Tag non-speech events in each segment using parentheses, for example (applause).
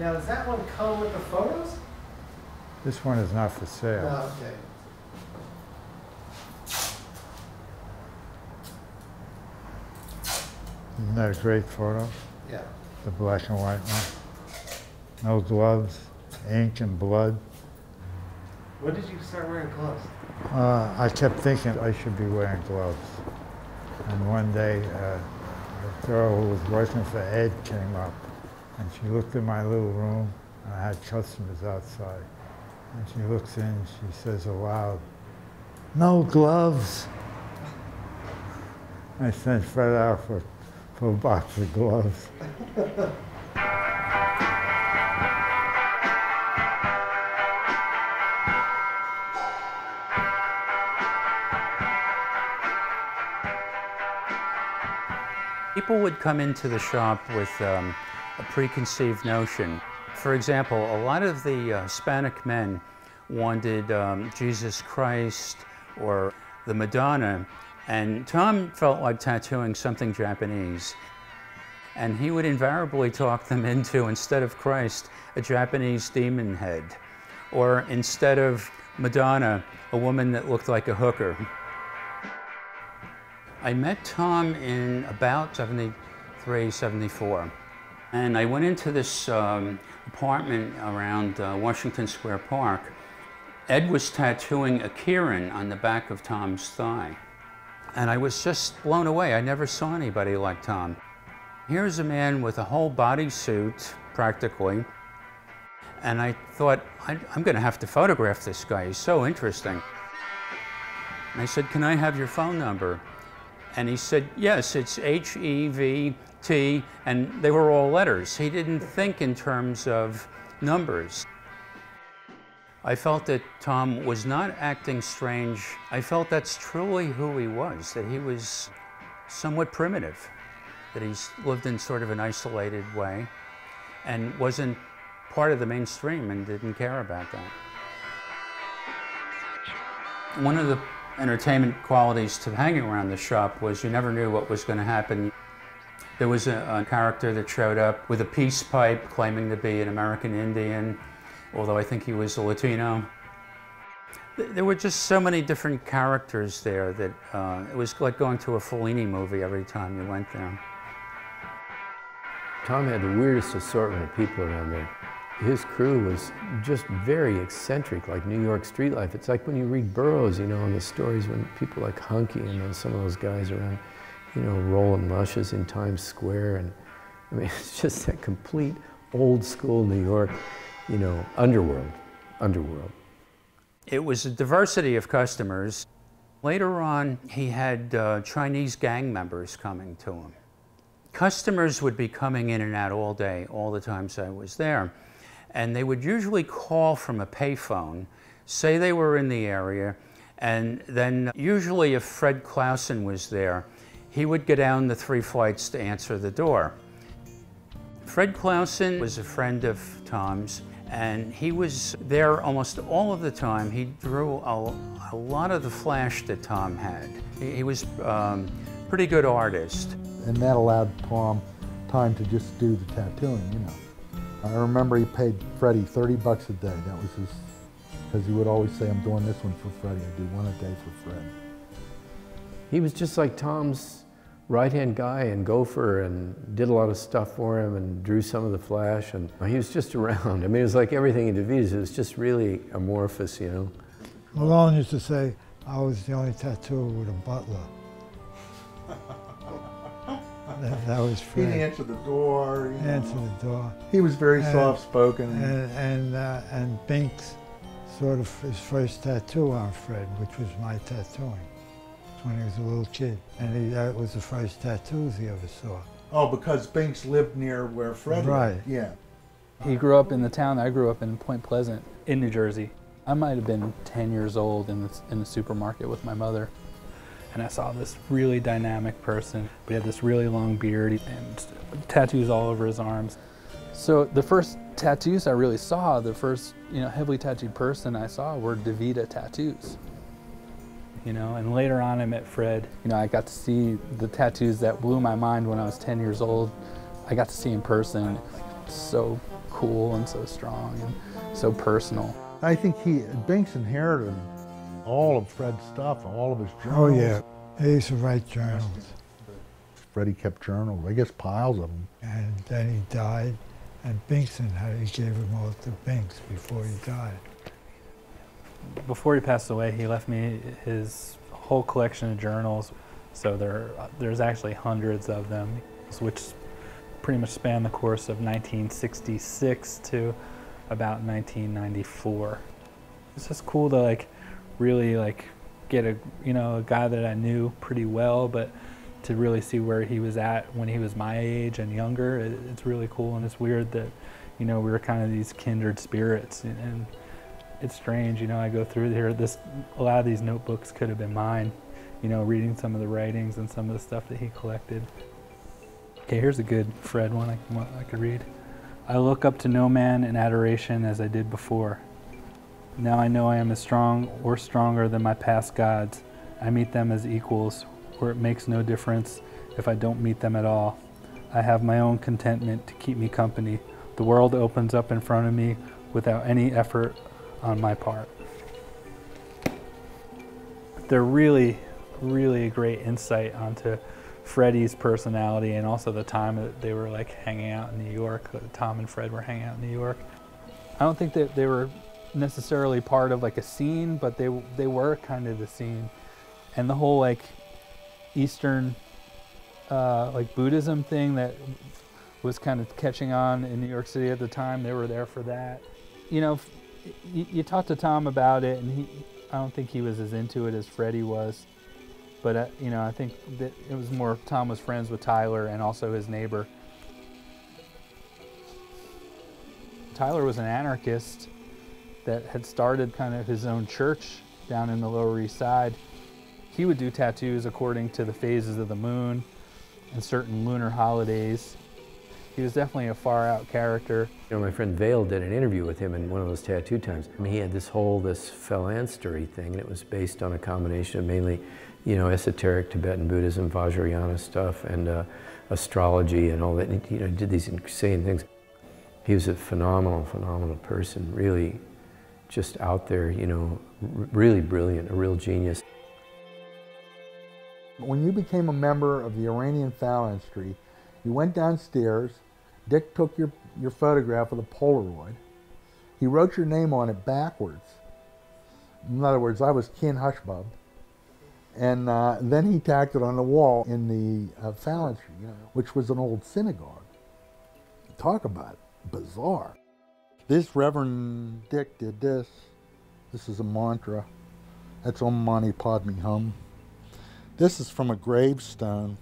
Now, does that one come with the photos? This one is not for sale. No, okay. Isn't that a great photo? Yeah. The black and white one. No gloves, ink and blood. When did you start wearing gloves? Uh, I kept thinking I should be wearing gloves. And one day, uh, a girl who was working for Ed came up, and she looked in my little room, and I had customers outside. And she looks in, she says aloud, "No gloves." I sent Fred out for, for a box of gloves. People would come into the shop with um, a preconceived notion. For example, a lot of the uh, Hispanic men wanted um, Jesus Christ or the Madonna, and Tom felt like tattooing something Japanese. And he would invariably talk them into, instead of Christ, a Japanese demon head, or instead of Madonna, a woman that looked like a hooker. I met Tom in about 73, 74. And I went into this um, apartment around uh, Washington Square Park. Ed was tattooing a kirin on the back of Tom's thigh. And I was just blown away. I never saw anybody like Tom. Here's a man with a whole bodysuit, practically. And I thought, I'm going to have to photograph this guy. He's so interesting. And I said, Can I have your phone number? And he said, yes, it's H E V T, and they were all letters. He didn't think in terms of numbers. I felt that Tom was not acting strange. I felt that's truly who he was, that he was somewhat primitive, that he's lived in sort of an isolated way and wasn't part of the mainstream and didn't care about that. One of the entertainment qualities to hanging around the shop was you never knew what was going to happen. There was a, a, character that showed up with a peace pipe claiming to be an American Indian, although I think he was a Latino. There were just so many different characters there that uh, it was like going to a Fellini movie every time you went there. Tom had the weirdest assortment of people around there his crew was just very eccentric, like New York street life. It's like when you read Burroughs, you know, and the stories when people like Huncke and some of those guys around, you know, rolling lushes in Times Square. And I mean, (laughs) it's just that complete old school New York, you know, underworld, underworld. It was a diversity of customers. Later on, he had uh, Chinese gang members coming to him. Customers would be coming in and out all day, all the times I was there and they would usually call from a payphone, say they were in the area, and then usually if Fred Clausen was there, he would go down the three flights to answer the door. Fred Clausen was a friend of Tom's, and he was there almost all of the time. He drew a, a lot of the flash that Tom had. He, he was um, pretty good artist. And that allowed Tom time to just do the tattooing, you know. I remember he paid Freddie 30 bucks a day. That was his, because he would always say, I'm doing this one for Freddie. I do one a day for Fred. He was just like Tom's right-hand guy and gopher and did a lot of stuff for him and drew some of the flash and he was just (laughs) around. I mean, it was like everything in DeVita's. It was just really amorphous, you know. Malone used to say, I was the only tattooer with a butler. (laughs) That, that was Fred. He'd answer the door. You know. Answer the door. He was very And- soft-spoken. And and, uh, and Binks, sort of his first tattoo on Fred, which was my tattooing. When he was a little kid, and he, that was the first tattoos he ever saw. oh, because Binks lived near where Fred Right. lived. Yeah. He grew up in the town I grew up in, Point Pleasant, in New Jersey. I might have been 10 years old in the, in the supermarket with my mother. And I saw this really dynamic person. He had this really long beard and tattoos all over his arms. So the first tattoos I really saw, the first you know heavily tattooed person I saw were DeVita tattoos. You know, and later on I met Fred. You know, I got to see the tattoos that blew my mind when I was 10 years old. I got to see in person. So cool and so strong and so personal. I think he, Binks inherited all of Fred's stuff, all of his journals. Oh, yeah. He used to write journals. Freddie kept journals, I guess piles of them. And then he died, and Binkson had, he gave them all to Binks before he died. Before he passed away, he left me his whole collection of journals. So there, there's actually hundreds of them, which pretty much span the course of 1966 to about 1994. It's just cool to like really like get a you know a guy that I knew pretty well, but to really see where he was at when he was my age and younger, it, it's really cool and it's weird that you know we were kind of these kindred spirits and, and it's strange. You know, I go through here. This a lot of these notebooks could have been mine. You know, reading some of the writings and some of the stuff that he collected. Okay, here's a good Fred one I, I could read. I look up to no man in adoration as I did before. Now I know I am as strong or stronger than my past gods. I meet them as equals, where it makes no difference if I don't meet them at all. I have my own contentment to keep me company. The world opens up in front of me without any effort on my part. They're really, really a great insight onto Freddie's personality and also the time that they were like hanging out in New York. Tom and Fred were hanging out in New York. I don't think that they were necessarily part of like a scene, but they they were kind of the scene, and the whole like Eastern uh, like Buddhism thing that was kind of catching on in New York City at the time. They were there for that. You know, you, you talked to Tom about it, and he I don't think he was as into it as Freddie was. But uh, you know, I think that it was more Tom was friends with Tyler and also his neighbor. Tyler was an anarchist that had started kind of his own church down in the Lower East Side. He would do tattoos according to the phases of the moon and certain lunar holidays. He was definitely a far out character. You know, my friend Vale did an interview with him in one of those tattoo times. I mean, he had this whole, this phalanstery thing, and it was based on a combination of mainly, you know, esoteric Tibetan Buddhism, Vajrayana stuff, and uh, astrology and all that. And, you know, he did these insane things. He was a phenomenal, phenomenal person, really just out there, you know, really brilliant, a real genius. When you became a member of the Uranian phalanstery, you went downstairs, Dick took your, your photograph with a Polaroid. He wrote your name on it backwards. In other words, I was Ken Hushbub. And uh, then he tacked it on the wall in the uh, know, which was an old synagogue. Talk about bizarre. This Reverend Dick did this. This is a mantra. That's Om Mani Padme Hum. This is from a gravestone,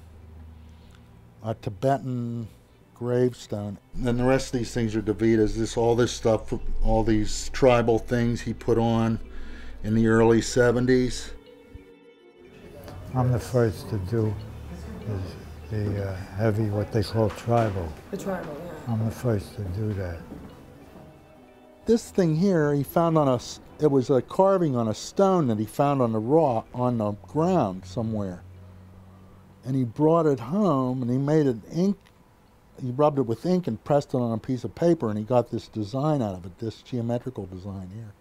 a Tibetan gravestone. And the rest of these things are DeVitas. This, all this stuff, all these tribal things he put on in the early 70s. I'm the first to do is the uh, heavy, what they call tribal. The tribal, yeah. I'm the first to do that. This thing here, he found on a it was a carving on a stone that he found on the raw, on the ground somewhere. And he brought it home and he made it ink, he rubbed it with ink and pressed it on a piece of paper and he got this design out of it, this geometrical design here.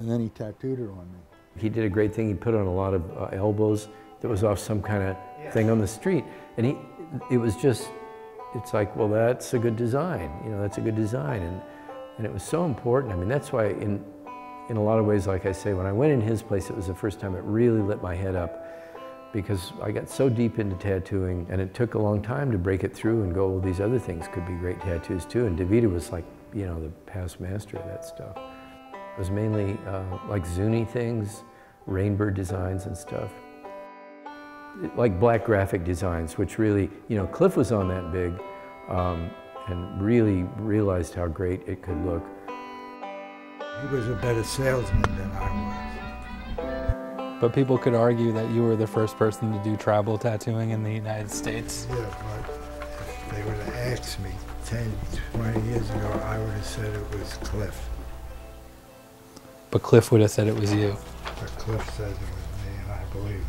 And then he tattooed it on me. He did a great thing. He put on a lot of uh, elbows that was off some kind of thing on the street. And he, it was just, it's like, well, that's a good design. You know, that's a good design. And, and it was so important. I mean, that's why in, in a lot of ways, like I say, when I went in his place, it was the first time it really lit my head up because I got so deep into tattooing and it took a long time to break it through and go, well, these other things could be great tattoos too. And DeVita was like, you know, the past master of that stuff. It was mainly uh, like Zuni things, rainbird designs and stuff. Like black graphic designs, which really, you know, Cliff was on that big um, and really realized how great it could look. He was a better salesman than I was. But people could argue that you were the first person to do tribal tattooing in the United States. Yeah, but if they would have asked me 10, 20 years ago, I would have said it was Cliff. But Cliff would have said it was you. But Cliff says it was me, and I believe him.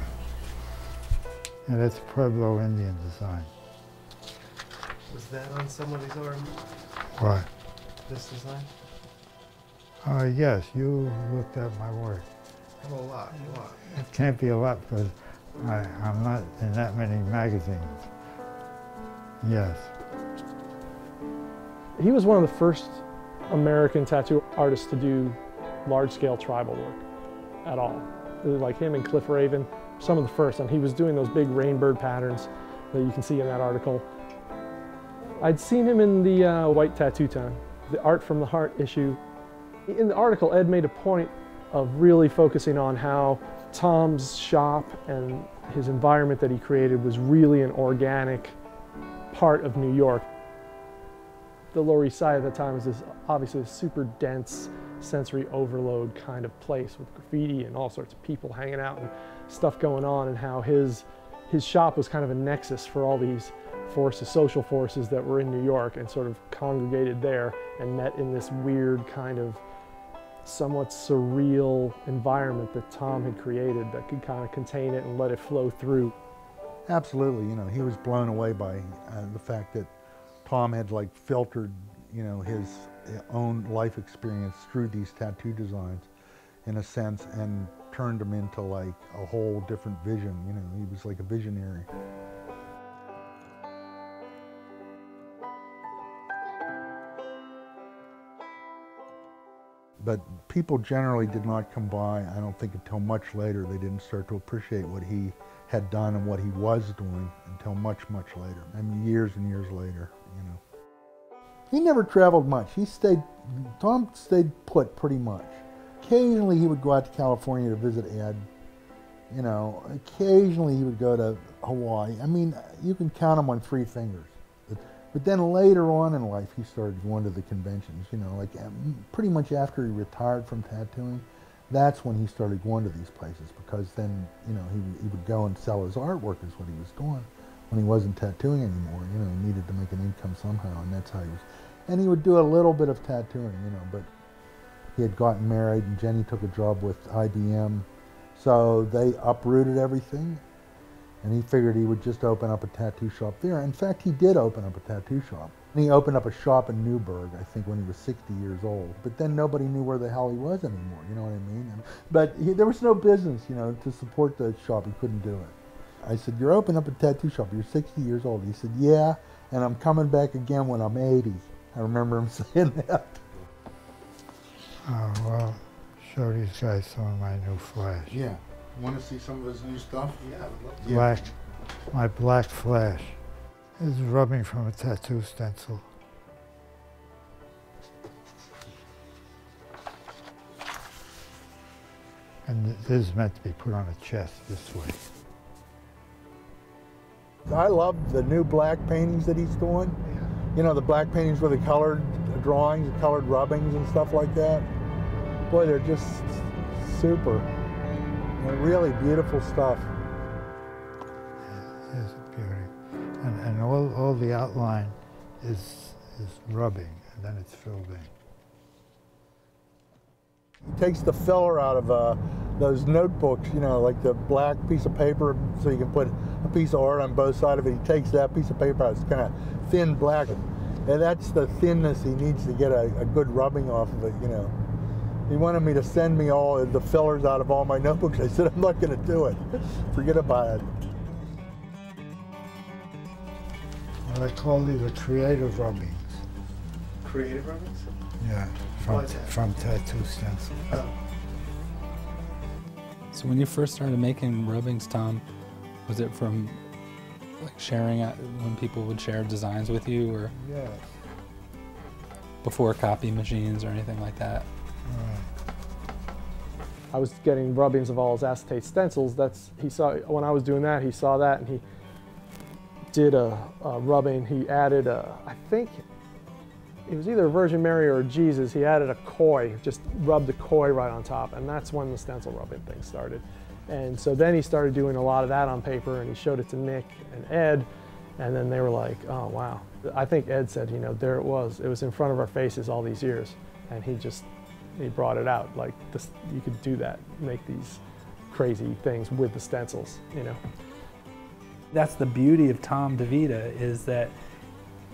And that's Pueblo Indian design. Was that on somebody's arm? What? this design? Uh, yes, you looked at my work. Oh, a lot, a lot. It can't be a lot, because I, I'm not in that many magazines. Yes. He was one of the first American tattoo artists to do large-scale tribal work at all. Like him and Cliff Raven, some of the first, and he was doing those big rainbird patterns that you can see in that article. I'd seen him in the uh, White Tattoo Town, the Art from the Heart issue. In the article, Ed made a point of really focusing on how Tom's shop and his environment that he created was really an organic part of New York. The Lower East Side at the time was this obviously a super dense sensory overload kind of place with graffiti and all sorts of people hanging out and stuff going on and how his his shop was kind of a nexus for all these forces, social forces that were in New York and sort of congregated there and met in this weird kind of somewhat surreal environment that Tom had created that could kind of contain it and let it flow through. Absolutely, you know, he was blown away by uh, the fact that Tom had like filtered, you know, his own life experience through these tattoo designs in a sense and turned them into like a whole different vision, you know, he was like a visionary. But people generally did not come by, I don't think until much later, they didn't start to appreciate what he had done and what he was doing until much, much later. I mean, years and years later, you know. He never traveled much. He stayed, Tom stayed put pretty much. Occasionally he would go out to California to visit Ed. You know, occasionally he would go to Hawaii. I mean, you can count him on three fingers. But, then later on in life, he started going to the conventions, you know, like um, pretty much after he retired from tattooing that's when he started going to these places because then, you know, he, he would go and sell his artwork is what he was doing when he wasn't tattooing anymore. You know, he needed to make an income somehow, and that's how he was. And he would do a little bit of tattooing, you know, but he had gotten married, and Jenny took a job with IBM, so they uprooted everything, and he figured he would just open up a tattoo shop there. In fact, he did open up a tattoo shop. And he opened up a shop in Newburgh, I think, when he was 60 years old. But then nobody knew where the hell he was anymore, you know what I mean? And, but he, there was no business, you know, to support the shop. He couldn't do it. I said, you're opening up a tattoo shop. You're 60 years old. He said, yeah, and I'm coming back again when I'm 80. I remember him (laughs) saying that. Oh, well, show these guys some of my new flash. Yeah. Want to see some of his new stuff? Yeah, I would love to. Black, my black flash. This is rubbing from a tattoo stencil. And this is meant to be put on a chest this way. I love the new black paintings that he's doing. You know, the black paintings with the colored drawings, the colored rubbings and stuff like that. Boy, they're just super. Really beautiful stuff. A beauty. And, and all, all the outline is, is rubbing, and then it's filled in. He takes the filler out of uh, those notebooks, you know, like the black piece of paper, so you can put a piece of art on both sides of it. He takes that piece of paper out, it's kind of thin black, and that's the thinness he needs to get a, a good rubbing off of it, you know. He wanted me to send me all the fillers out of all my notebooks. I said, I'm not going to do it. Forget about it. Well, I call these the creative rubbings. Creative rubbings? Yeah, from, is from tattoo stencil. Oh, So when you first started making rubbings, Tom, was it from like sharing out when people would share designs with you, or Yes. before copy machines or anything like that? I was getting rubbings of all his acetate stencils. That's he saw when I was doing that. He saw that and he did a, a rubbing. He added a, I think it was either Virgin Mary or Jesus. He added a koi, just rubbed the koi right on top, and that's when the stencil rubbing thing started. And so then he started doing a lot of that on paper, and he showed it to Nick and Ed, and then they were like, "Oh wow!" I think Ed said, "You know, there it was. It was in front of our faces all these years," and he just he brought it out like this you could do that make these crazy things with the stencils you know That's the beauty of Tom DeVita is that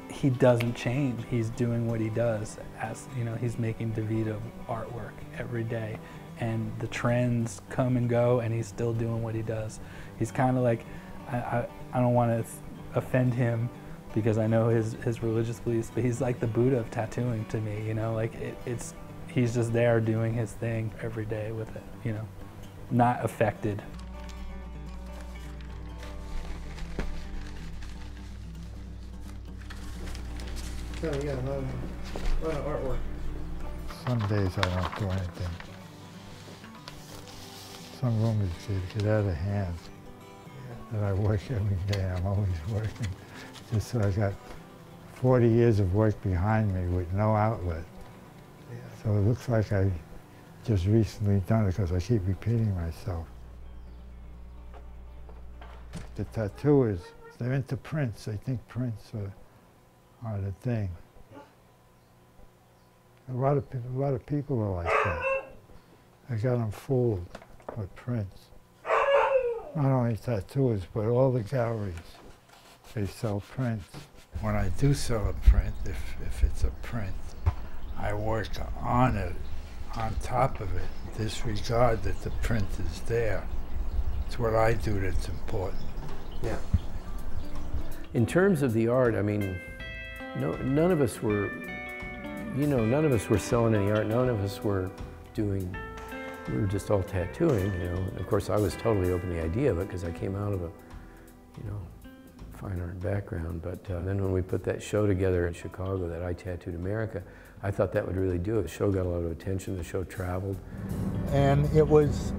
he doesn't change. He's doing what he does. As you know, he's making DeVita artwork every day, and the trends come and go, and he's still doing what he does. He's kind of like, I, I, I don't want to offend him because I know his, his religious beliefs, but he's like the Buddha of tattooing to me. You know, like it, it's he's just there doing his thing every day with it. You know, not affected. Yeah, you got a lot of, artwork. Some days I don't do anything. Some rooms get, get out of hand. And I work every day. I'm always working. Just so I got 40 years of work behind me with no outlet. So it looks like I just recently done it because I keep repeating myself. The tattooers, they're into prints. They think prints are, are the thing. A lot of people, a lot of people are like that. I got them fooled with prints. Not only tattooers, but all the galleries. They sell prints. When I do sell a print, if, if it's a print, I work on it, on top of it, disregard that the print is there. It's what I do that's important. Yeah. In terms of the art, I mean, no, none of us were, you know, none of us were selling any art. None of us were doing, we were just all tattooing, you know. And of course, I was totally open to the idea of it because I came out of a, you know, fine art background. But uh, then when we put that show together in Chicago, that I Tattooed America, I thought that would really do it. The show got a lot of attention. The show traveled. and it was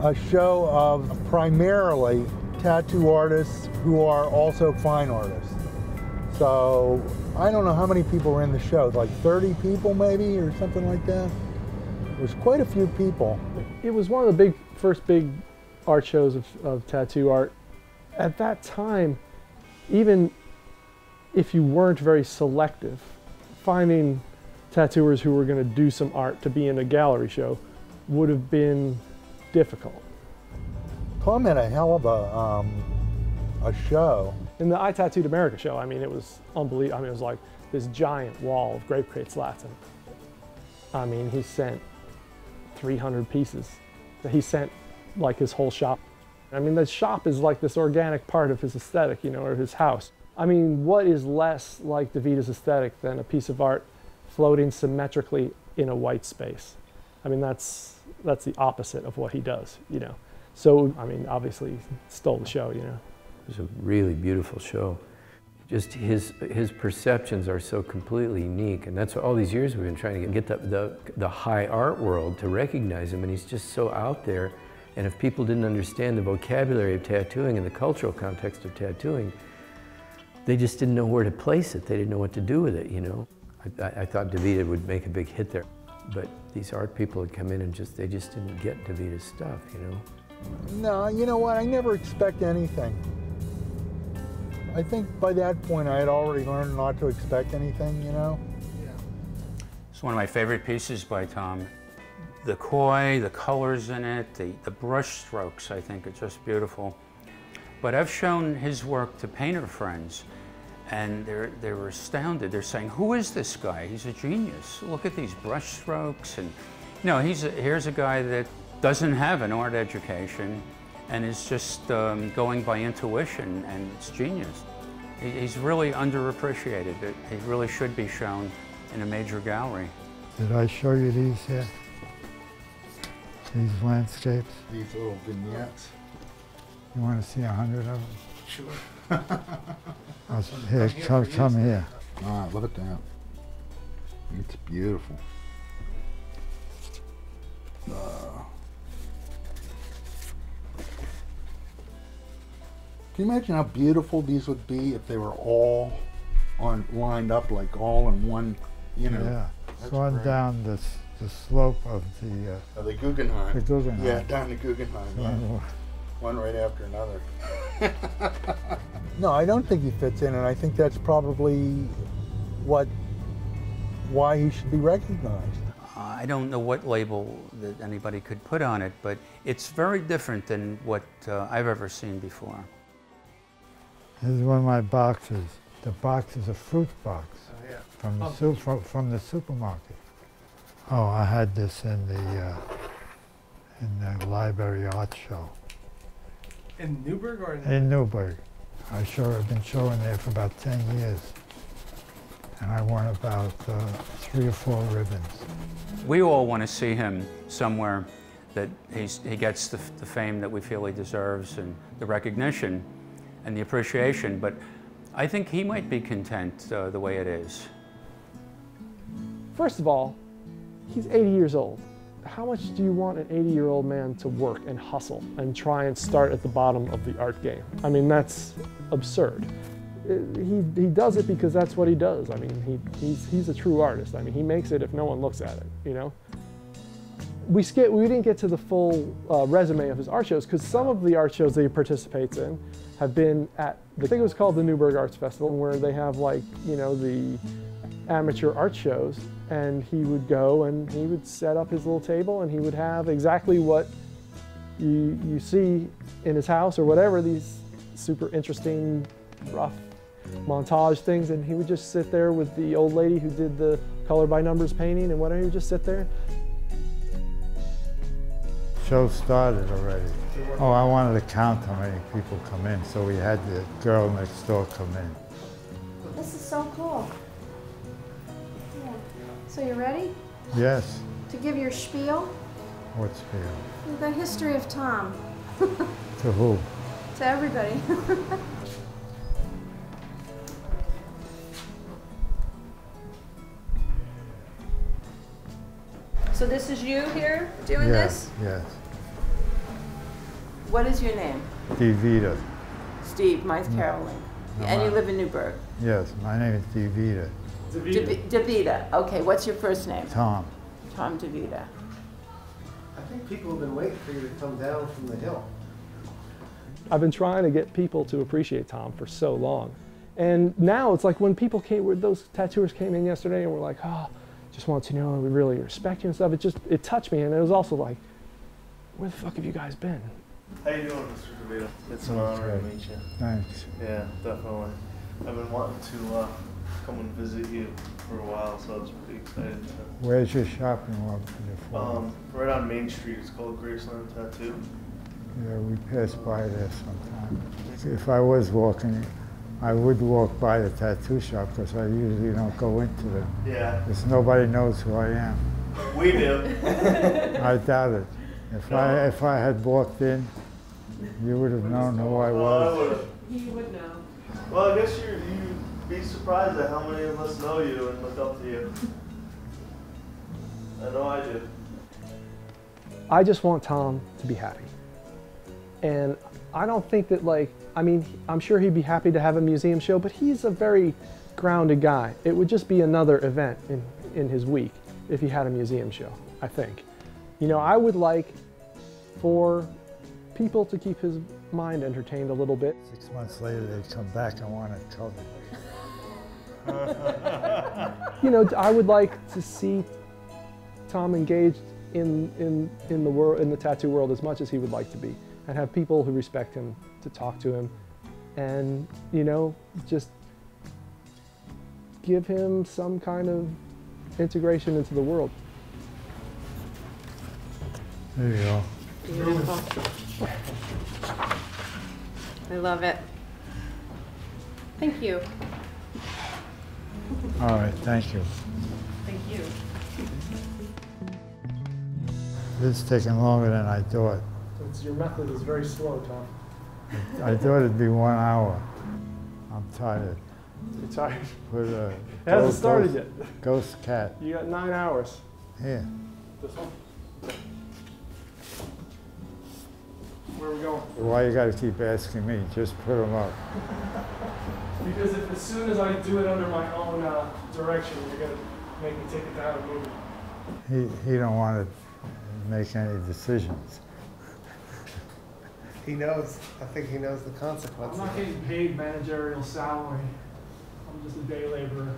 a show of primarily tattoo artists who are also fine artists. So I don't know how many people were in the show, like 30 people maybe or something like that. There's quite a few people. It was one of the big first big art shows of, of tattoo art. At that time, even if you weren't very selective, finding tattooers who were going to do some art to be in a gallery show would have been difficult. Tom had a hell of a, um, a show. In the I Tattooed America show, I mean, it was unbelievable. I mean, it was like this giant wall of grape crate slats. And I mean, he sent 300 pieces. He sent like his whole shop. I mean, the shop is like this organic part of his aesthetic, you know, or his house. I mean, what is less like DeVita's aesthetic than a piece of art floating symmetrically in a white space? I mean, that's that's the opposite of what he does, you know. So, I mean, obviously, stole the show, you know. It was a really beautiful show. Just his his perceptions are so completely unique, and that's what all these years we've been trying to get the, the the high art world to recognize him, and he's just so out there. And if people didn't understand the vocabulary of tattooing and the cultural context of tattooing, they just didn't know where to place it. They didn't know what to do with it. You know, I, I, I thought DeVita would make a big hit there, but these art people had come in and just they just didn't get DeVita's stuff. You know. No, you know what? I never expect anything. I think by that point I had already learned not to expect anything, you know? Yeah. It's one of my favorite pieces by Tom. The koi, the colors in it, the, the brush strokes, I think are just beautiful. But I've shown his work to painter friends, and they're, they were astounded. They're saying, who is this guy? He's a genius. Look at these brush strokes. And, you know, he's a, here's a guy that doesn't have an art education and is just um, going by intuition, and it's genius. He, he's really underappreciated. He really should be shown in a major gallery. Did I show you these here? These landscapes? These little vignettes. You want to see a hundred of them? Sure. (laughs) I'll s- Here, come, come here. All right, look at that. It's beautiful. Uh, Can you imagine how beautiful these would be if they were all on lined up like all in one, you know? Yeah, that's on great. down the, the slope of the, uh, Uh, the Guggenheim. the Guggenheim. Yeah, down the Guggenheim. Yeah. One- One right after another. No, I don't think he fits in, and I think that's probably what, why he should be recognized. Uh, I don't know what label that anybody could put on it, but it's very different than what uh, I've ever seen before. This is one of my boxes. The box is a fruit box Oh, yeah. from the, Oh. from, from the supermarket. Oh, I had this in the, uh, in the library art show In Newburgh or in? in Newburgh. I sure have been showing there for about 10 years. And I won about uh, three or four ribbons. We all want to see him somewhere that he's, he gets the, the fame that we feel he deserves and the recognition and the appreciation, but I think he might be content uh, the way it is. First of all, he's 80 years old. How much do you want an 80 year old man to work and hustle and try and start at the bottom of the art game? I mean, that's absurd. He, he does it because that's what he does. I mean, he, he's, he's a true artist. I mean, he makes it if no one looks at it, you know? We, skip, we didn't get to the full uh, resume of his art shows because some of the art shows that he participates in have been at, I think it was called the Newburgh Arts Festival, where they have like, you know, the amateur art shows and he would go and he would set up his little table and he would have exactly what you, you see in his house or whatever these super interesting rough montage things and he would just sit there with the old lady who did the color by numbers painting and whatever he would just sit there Show started already. Oh, I wanted to count how many people come in, so we had the girl next door come in. So you ready Yes, to give your spiel? What spiel? The history of Tom (laughs) To who? to everybody. (laughs) So this is you here doing yes, this? yes. What is your name? Divita. Steve, my mine's mm. Carolyn. No, And you live in Newburgh. Yes, my name is Divita. Davi- Davida. Okay, what's your first name? Tom. Tom Davida. I think people have been waiting for you to come down from the hill. i've been trying to get people to appreciate tom for so long and now it's like when people came where those tattooers came in yesterday and were like oh just want to know we really respect you and stuff it just it touched me and it was also like where the fuck have you guys been How you doing, Mr. DeVita? It's an honor to meet you. Thanks. Yeah, definitely. I've been wanting to uh, come and visit you for a while, so I was pretty excited to. Where's your shopping mall? for? Um, right on Main Street, it's called Graceland Tattoo. Yeah, we pass by there sometimes. If I was walking, I would walk by the tattoo shop because I usually don't go into them. Yeah. Because nobody knows who I am. We do. (laughs) I doubt it. If I, if I had walked in, you would have known who I Well, I was. would've- He would know. Well, I guess you're, you'd be surprised at how many of us know you and look up to you. I know I do. I just want Tom to be happy. And I don't think that like, I mean, I'm sure he'd be happy to have a museum show, but he's a very grounded guy. It would just be another event in, in his week if he had a museum show, I think. You know, I would like for people to keep his mind entertained a little bit. Six months later, they'd come back and want it covered. (laughs) you know, I would like to see Tom engaged in, in, in the world, in the tattoo world as much as he would like to be, and have people who respect him to talk to him, and you know, just give him some kind of integration into the world. There you go. Beautiful. I love it. Thank you. All right, thank you. Thank you. This is taking longer than I thought. It's, your method is very slow, Tom. I thought it'd be one hour. I'm tired. You're tired. Put a It hasn't ghost- started ghost- yet. Ghost cat. You got nine hours. Here. This one. Where are we going? Why you gotta keep asking me? Just put them up. (laughs) Because if as soon as I do it under my own uh, direction, you're gonna make me take it down and move it. He, he don't want to make any decisions. He knows, I think he knows the consequences. I'm consequences. not getting paid managerial salary. I'm just a day laborer.